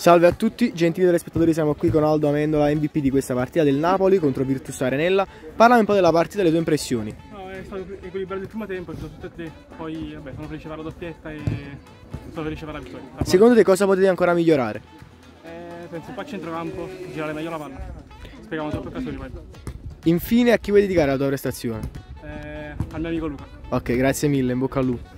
Salve a tutti, gentili telespettatori, siamo qui con Aldo Amendola, MVP di questa partita del Napoli contro Virtus Arenella. Parlami un po' della partita e le tue impressioni. No, è stato equilibrato il primo tempo, sono tutte e tre, poi vabbè, sono felice di fare la doppietta e sono felice di fare la vittoria. Secondo te cosa potete ancora migliorare? Eh, penso un po' a centrocampo, girare meglio la palla. Spieghiamo troppe occasioni poi. Infine, a chi vuoi dedicare la tua prestazione? Eh, al mio amico Luca. Ok, grazie mille, in bocca al lupo.